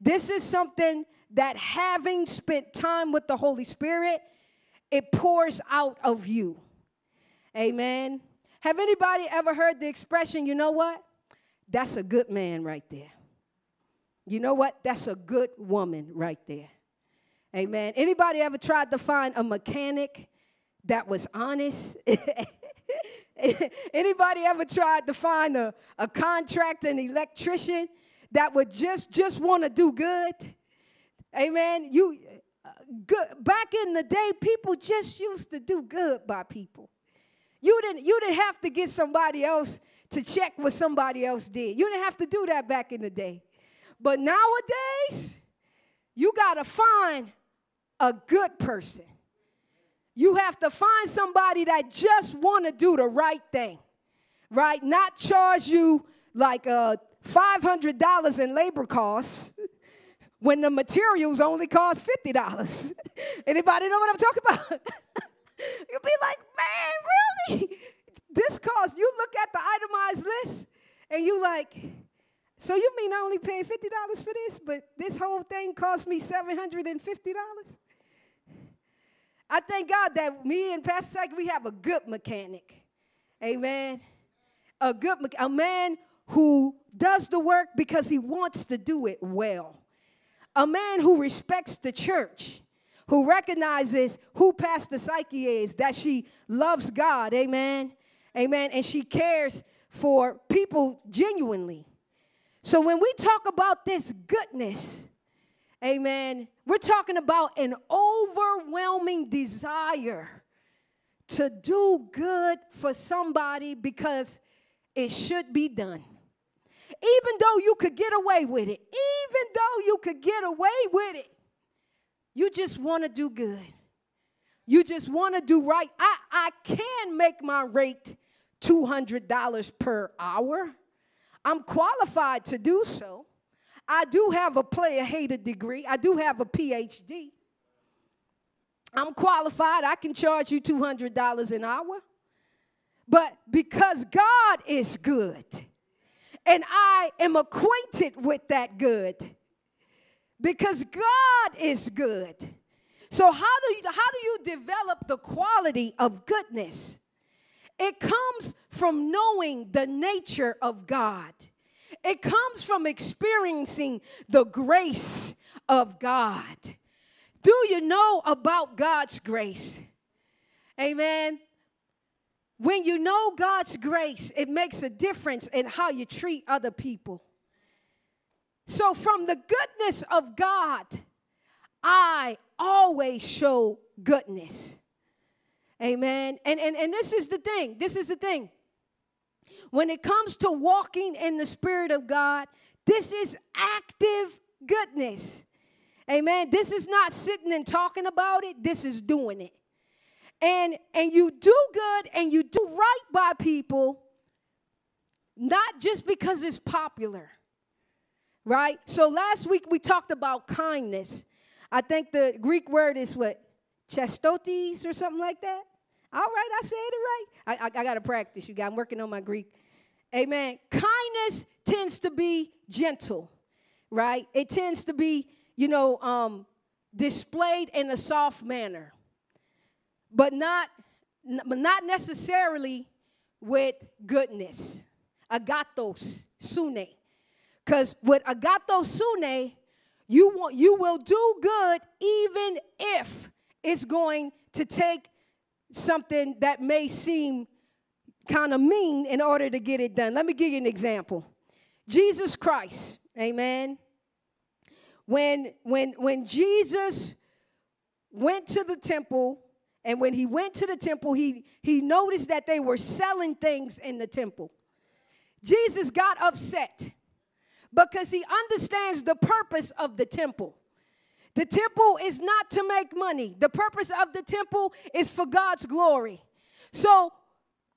This is something that having spent time with the Holy Spirit, it pours out of you. Amen. Have anybody ever heard the expression, you know what? That's a good man right there. You know what? That's a good woman right there. Amen. Anybody ever tried to find a mechanic that was honest? <laughs> Anybody ever tried to find a, a contractor, an electrician that would just just want to do good? Amen. You good back in the day, people just used to do good by people. You didn't you didn't have to get somebody else to check what somebody else did. You didn't have to do that back in the day. But nowadays, you got to find a good person. You have to find somebody that just want to do the right thing, right? Not charge you like uh, $500 in labor costs when the materials only cost $50. <laughs> Anybody know what I'm talking about? <laughs> You'll be like, man, really? This cost, you look at the itemized list and you like, so you mean I only paid $50 for this, but this whole thing cost me $750? I thank God that me and Pastor Sack, we have a good mechanic. Amen. A good a man who does the work because he wants to do it well. A man who respects the church, who recognizes who Pastor Psyche is, that she loves God, amen. Amen. And she cares for people genuinely. So when we talk about this goodness, amen, we're talking about an overwhelming desire to do good for somebody because it should be done. Even though you could get away with it, even though you could get away with it, you just want to do good. You just want to do right. I, I can make my rate $200 per hour. I'm qualified to do so. I do have a player hater degree. I do have a PhD. I'm qualified. I can charge you $200 an hour. But because God is good and I am acquainted with that good, because God is good. So how do you how do you develop the quality of goodness? It comes from knowing the nature of God. It comes from experiencing the grace of God. Do you know about God's grace? Amen. When you know God's grace, it makes a difference in how you treat other people. So, from the goodness of God, I always show goodness. Amen. And, and, and this is the thing. This is the thing. When it comes to walking in the Spirit of God, this is active goodness. Amen. This is not sitting and talking about it, this is doing it. And and you do good and you do right by people not just because it's popular. Right? So last week we talked about kindness. I think the Greek word is what? Chastotes or something like that? All right, I said it right. I, I, I got to practice, you guys. I'm working on my Greek. Amen. Kindness tends to be gentle, right? It tends to be, you know, um, displayed in a soft manner, but not, not necessarily with goodness. Agathos sune. Because with agathosune, you, want, you will do good even if it's going to take something that may seem kind of mean in order to get it done. Let me give you an example. Jesus Christ, amen. When when when Jesus went to the temple and when he went to the temple, he he noticed that they were selling things in the temple. Jesus got upset because he understands the purpose of the temple. The temple is not to make money. The purpose of the temple is for God's glory. So,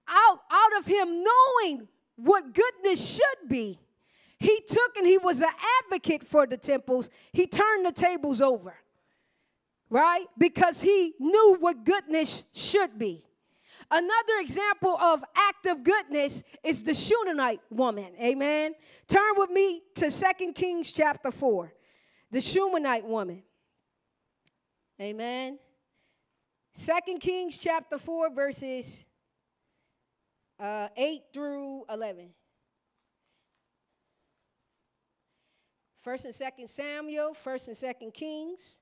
out, out of him knowing what goodness should be, he took and he was an advocate for the temples. He turned the tables over, right? Because he knew what goodness should be. Another example of act of goodness is the Shunammite woman. Amen. Turn with me to Second Kings chapter 4 the Shunammite woman. Amen. Second Kings chapter 4, verses uh, 8 through 11. First and Second Samuel, First and Second Kings,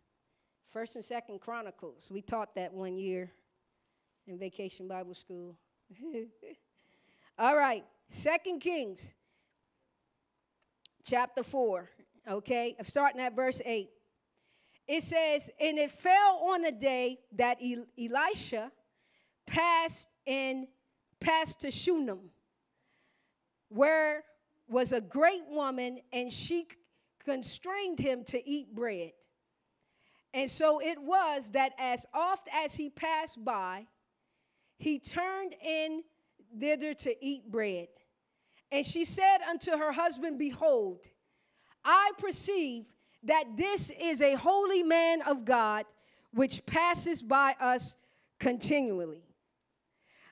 First and Second Chronicles. We taught that one year in Vacation Bible School. <laughs> All right, Second Kings, chapter 4 okay? I'm starting at verse 8. It says, And it fell on a day that El- Elisha passed in passed to Shunem, where was a great woman, and she constrained him to eat bread. And so it was that as oft as he passed by, he turned in thither to eat bread. And she said unto her husband, Behold, I perceive that this is a holy man of God which passes by us continually.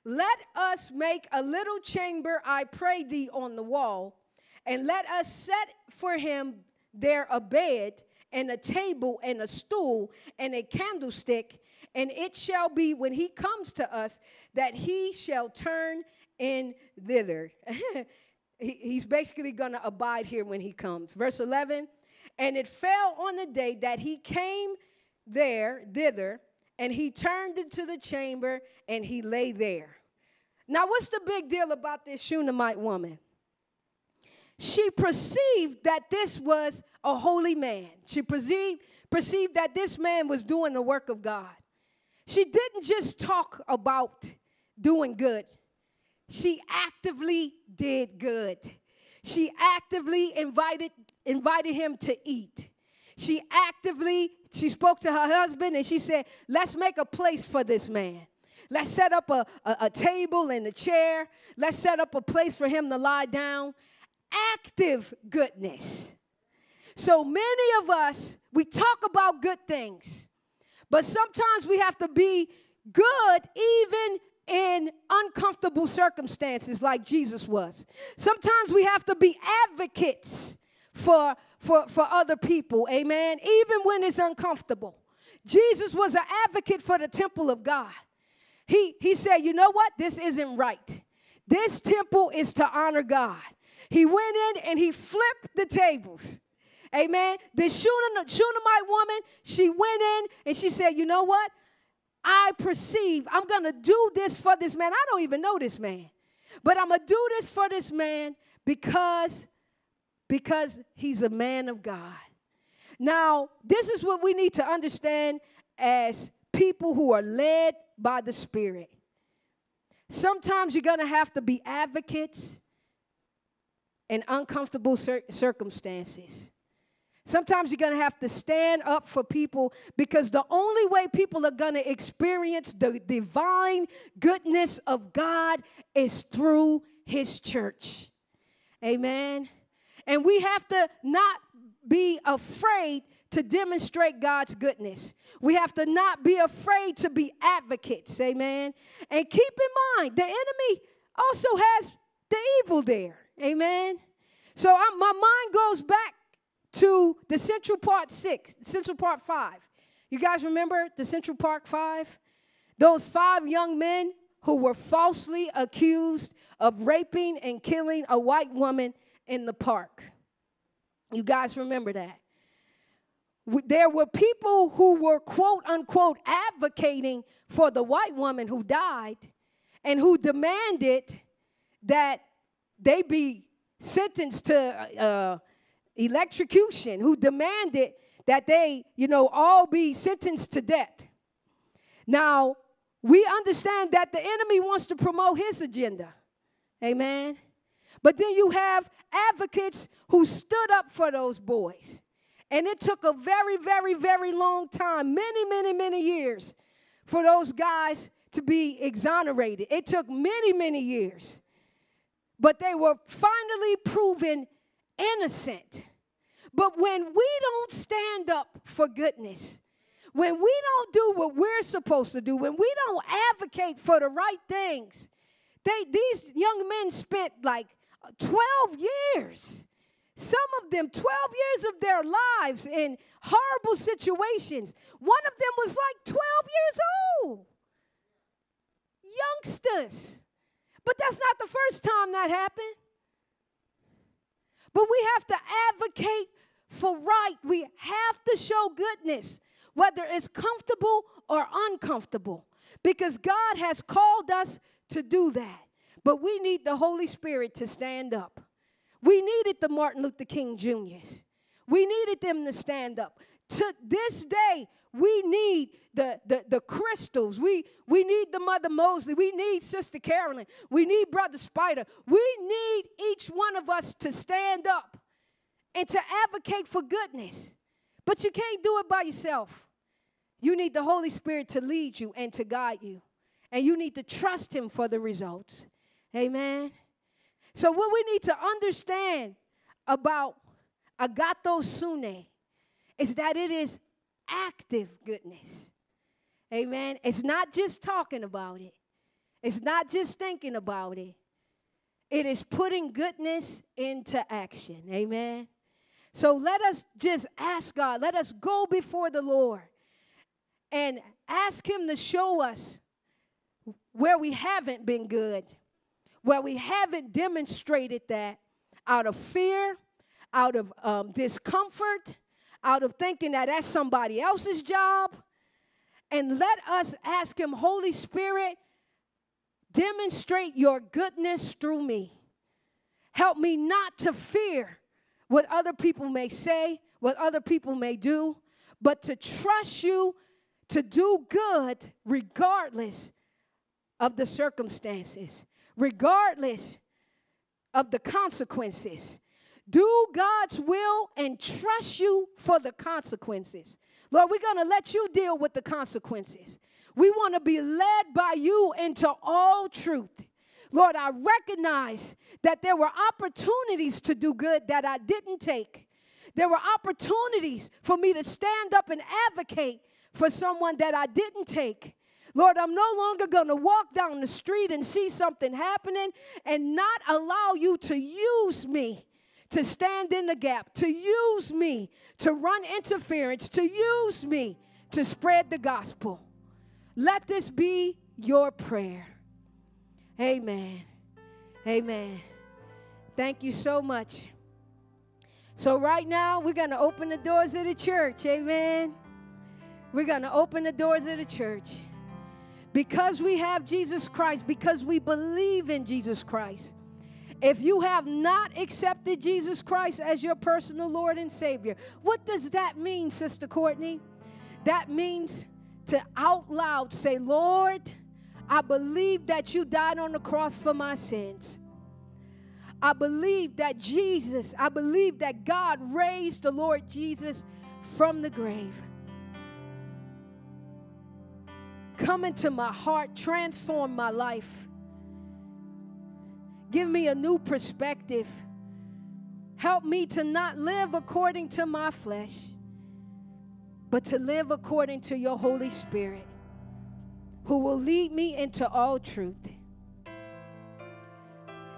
Let us make a little chamber, I pray thee, on the wall, and let us set for him there a bed and a table and a stool and a candlestick. And it shall be when he comes to us that he shall turn in thither. <laughs> he, he's basically going to abide here when he comes. Verse 11, and it fell on the day that he came there, thither, and he turned into the chamber and he lay there. Now, what's the big deal about this Shunammite woman? She perceived that this was a holy man. She perceived, perceived that this man was doing the work of God. She didn't just talk about doing good, she actively did good. She actively invited invited him to eat. She actively she spoke to her husband and she said, "Let's make a place for this man. Let's set up a, a, a table and a chair. Let's set up a place for him to lie down." Active goodness. So many of us, we talk about good things, but sometimes we have to be good even in uncomfortable circumstances like Jesus was. Sometimes we have to be advocates for, for, for other people, amen, even when it's uncomfortable. Jesus was an advocate for the temple of God. He, he said, You know what? This isn't right. This temple is to honor God. He went in and he flipped the tables. Amen. The Shunammite woman, she went in and she said, You know what? I perceive I'm going to do this for this man. I don't even know this man. But I'm going to do this for this man because because he's a man of God. Now, this is what we need to understand as people who are led by the Spirit. Sometimes you're going to have to be advocates in uncomfortable cir- circumstances. Sometimes you're going to have to stand up for people because the only way people are going to experience the divine goodness of God is through His church. Amen. And we have to not be afraid to demonstrate God's goodness. We have to not be afraid to be advocates. Amen. And keep in mind, the enemy also has the evil there. Amen. So I, my mind goes back to the Central Park 6, Central Park 5. You guys remember the Central Park 5? Those five young men who were falsely accused of raping and killing a white woman in the park. You guys remember that? There were people who were quote unquote advocating for the white woman who died and who demanded that they be sentenced to uh, electrocution, who demanded that they, you know, all be sentenced to death. Now, we understand that the enemy wants to promote his agenda. Amen. But then you have advocates who stood up for those boys. And it took a very, very, very long time, many, many, many years, for those guys to be exonerated. It took many, many years. But they were finally proven innocent. But when we don't stand up for goodness, when we don't do what we're supposed to do, when we don't advocate for the right things, they, these young men spent like 12 years. Some of them, 12 years of their lives in horrible situations. One of them was like 12 years old. Youngsters. But that's not the first time that happened. But we have to advocate for right. We have to show goodness, whether it's comfortable or uncomfortable, because God has called us to do that. But we need the Holy Spirit to stand up. We needed the Martin Luther King Jr.'s. We needed them to stand up. To this day, we need the, the, the crystals. We, we need the Mother Mosley. We need Sister Carolyn. We need Brother Spider. We need each one of us to stand up and to advocate for goodness. But you can't do it by yourself. You need the Holy Spirit to lead you and to guide you. And you need to trust Him for the results. Amen. So, what we need to understand about agathosune is that it is active goodness. Amen. It's not just talking about it, it's not just thinking about it. It is putting goodness into action. Amen. So let us just ask God, let us go before the Lord and ask Him to show us where we haven't been good, where we haven't demonstrated that out of fear, out of um, discomfort, out of thinking that that's somebody else's job. And let us ask Him, Holy Spirit, demonstrate your goodness through me. Help me not to fear what other people may say, what other people may do, but to trust you to do good regardless of the circumstances, regardless of the consequences. Do God's will and trust you for the consequences. Lord, we're going to let you deal with the consequences. We want to be led by you into all truth. Lord, I recognize that there were opportunities to do good that I didn't take. There were opportunities for me to stand up and advocate for someone that I didn't take. Lord, I'm no longer going to walk down the street and see something happening and not allow you to use me to stand in the gap, to use me to run interference, to use me to spread the gospel. Let this be your prayer. Amen. Amen. Thank you so much. So, right now, we're going to open the doors of the church. Amen. We're going to open the doors of the church. Because we have Jesus Christ, because we believe in Jesus Christ. If you have not accepted Jesus Christ as your personal Lord and Savior, what does that mean, Sister Cortney? That means to out loud say, Lord, I believe that you died on the cross for my sins. I believe that Jesus, I believe that God raised the Lord Jesus from the grave. Come into my heart, transform my life. Give me a new perspective. Help me to not live according to my flesh, but to live according to your Holy Spirit, who will lead me into all truth.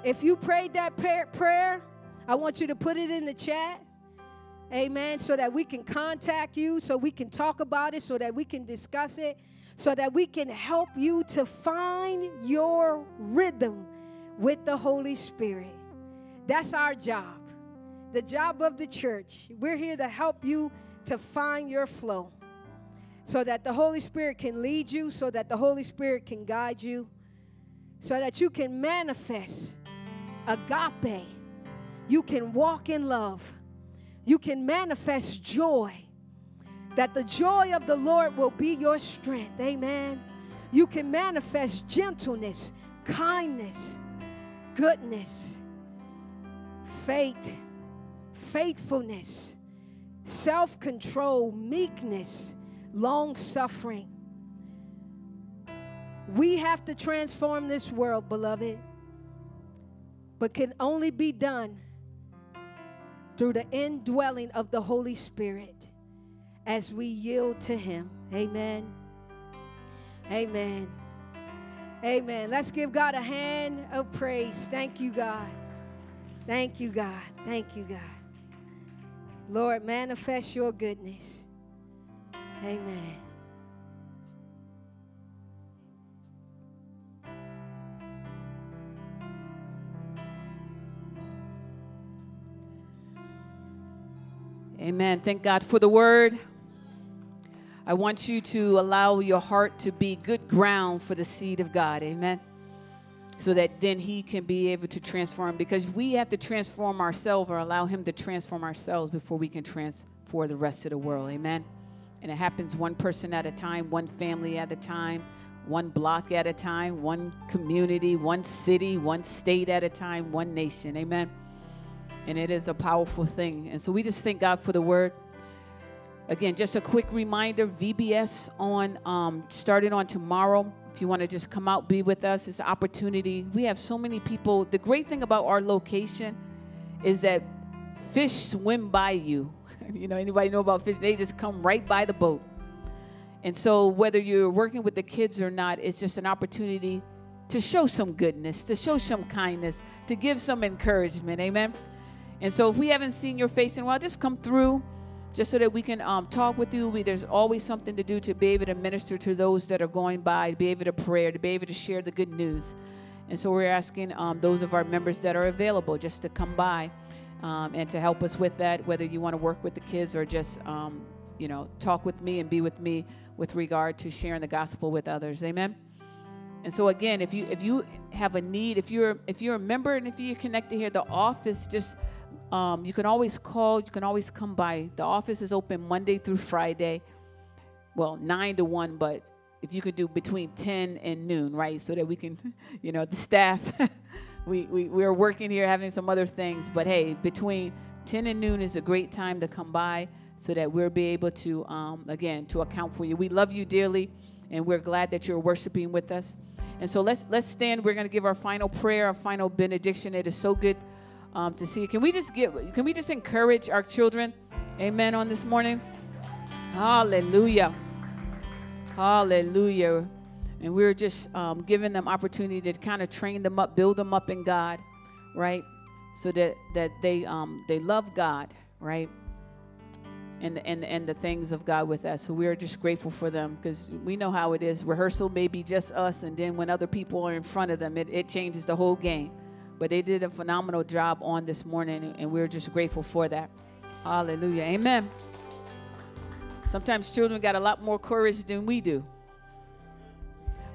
If you prayed that prayer, I want you to put it in the chat. Amen. So that we can contact you, so we can talk about it, so that we can discuss it, so that we can help you to find your rhythm with the Holy Spirit. That's our job. The job of the church. We're here to help you to find your flow so that the Holy Spirit can lead you, so that the Holy Spirit can guide you, so that you can manifest agape. You can walk in love. You can manifest joy. That the joy of the Lord will be your strength. Amen. You can manifest gentleness, kindness, goodness, faith, faithfulness, self control, meekness, long suffering. We have to transform this world, beloved but can only be done through the indwelling of the Holy Spirit as we yield to Him. Amen. Amen. Amen. Let's give God a hand of praise. Thank you, God. Thank you, God. Thank you, God. Lord, manifest your goodness. Amen. Amen. Thank God for the word. I want you to allow your heart to be good ground for the seed of God. Amen. So that then He can be able to transform because we have to transform ourselves or allow Him to transform ourselves before we can transform the rest of the world. Amen. And it happens one person at a time, one family at a time, one block at a time, one community, one city, one state at a time, one nation. Amen and it is a powerful thing. And so we just thank God for the word. Again, just a quick reminder VBS on um, on tomorrow. If you want to just come out, be with us, it's an opportunity. We have so many people. The great thing about our location is that fish swim by you. <laughs> you know, anybody know about fish? They just come right by the boat. And so, whether you're working with the kids or not, it's just an opportunity to show some goodness, to show some kindness, to give some encouragement. Amen. And so if we haven't seen your face in a while, just come through just so that we can um, talk with you. We, there's always something to do to be able to minister to those that are going by, to be able to pray, to be able to share the good news. And so we're asking um, those of our members that are available just to come by um, and to help us with that, whether you want to work with the kids or just, um, you know, talk with me and be with me with regard to sharing the gospel with others. Amen. And so again, if you if you have a need, if you're if you're a member and if you're connected here, the office just um, you can always call, you can always come by. The office is open Monday through Friday. Well, 9 to 1, but if you could do between 10 and noon, right? So that we can, <laughs> you know, the staff, <laughs> we, we, we're working here having some other things. But hey, between 10 and noon is a great time to come by so that we'll be able to, um, again, to account for you. We love you dearly, and we're glad that you're worshiping with us. And so let's let's stand. We're going to give our final prayer, our final benediction. It is so good um, to see. Can we just get? Can we just encourage our children? Amen. On this morning. Hallelujah. Hallelujah. And we're just um, giving them opportunity to kind of train them up, build them up in God, right? So that that they um, they love God, right? And, and, and the things of God with us. So we're just grateful for them because we know how it is. Rehearsal may be just us, and then when other people are in front of them, it, it changes the whole game. But they did a phenomenal job on this morning, and we're just grateful for that. Hallelujah. Amen. Sometimes children got a lot more courage than we do.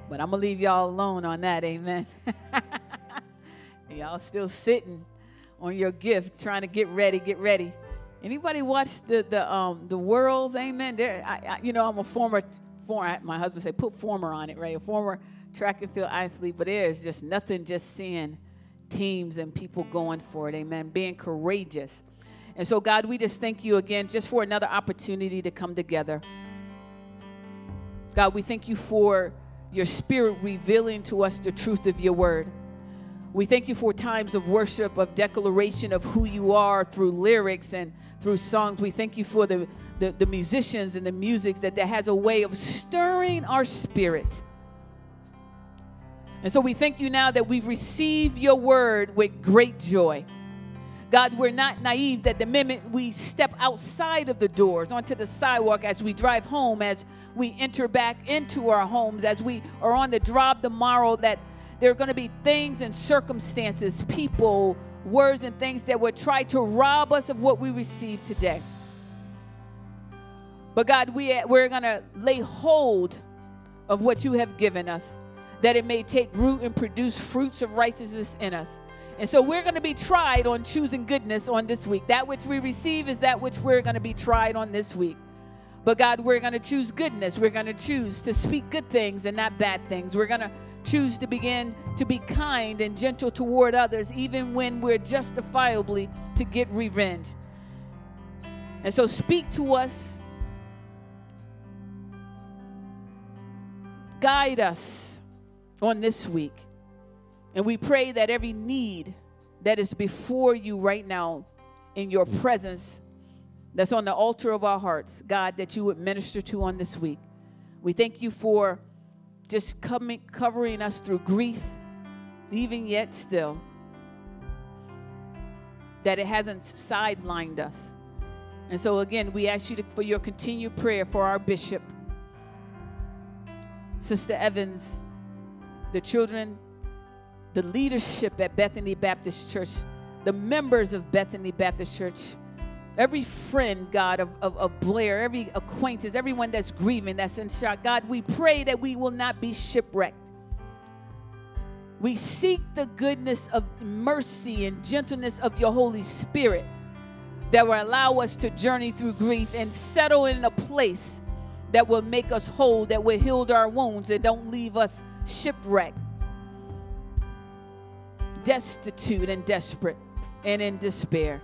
But I'm going to leave y'all alone on that. Amen. <laughs> y'all still sitting on your gift, trying to get ready, get ready. Anybody watch the the um the worlds? Amen. There, I, I, you know, I'm a former former. My husband said put former on it, right? A former track and field athlete, but there's just nothing just seeing teams and people going for it. Amen. Being courageous. And so, God, we just thank you again just for another opportunity to come together. God, we thank you for your spirit revealing to us the truth of your word. We thank you for times of worship, of declaration of who you are through lyrics and through songs. We thank you for the, the, the musicians and the music that, that has a way of stirring our spirit. And so we thank you now that we've received your word with great joy. God, we're not naive that the minute we step outside of the doors onto the sidewalk as we drive home, as we enter back into our homes, as we are on the drive tomorrow, that there are going to be things and circumstances, people, words, and things that would try to rob us of what we receive today. But God, we, we're going to lay hold of what you have given us, that it may take root and produce fruits of righteousness in us. And so we're going to be tried on choosing goodness on this week. That which we receive is that which we're going to be tried on this week. But God, we're going to choose goodness. We're going to choose to speak good things and not bad things. We're going to choose to begin to be kind and gentle toward others, even when we're justifiably to get revenge. And so speak to us, guide us on this week. And we pray that every need that is before you right now in your presence, that's on the altar of our hearts, God, that you would minister to on this week. We thank you for just coming, covering us through grief, even yet still, that it hasn't sidelined us. And so, again, we ask you to, for your continued prayer for our bishop, Sister Evans, the children the leadership at Bethany Baptist Church, the members of Bethany Baptist Church, every friend, God, of, of, of, Blair, every acquaintance, everyone that's grieving, that's in shock. God, we pray that we will not be shipwrecked. We seek the goodness of mercy and gentleness of your Holy Spirit that will allow us to journey through grief and settle in a place that will make us whole, that will heal our wounds and don't leave us shipwrecked destitute and desperate and in despair.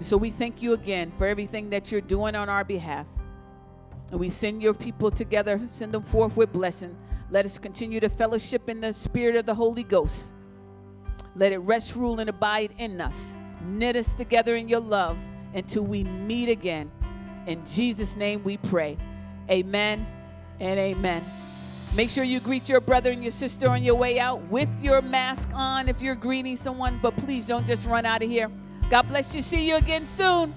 so we thank you again for everything that you're doing on our behalf. And we send your people together, send them forth with blessing. Let us continue to fellowship in the spirit of the Holy Ghost. Let it rest, rule, and abide in us. Knit us together in your love until we meet again. In Jesus' name we pray. Amen and amen. Make sure you greet your brother and your sister on your way out with your mask on if you're greeting someone, but please don't just run out of here. God bless you. See you again soon.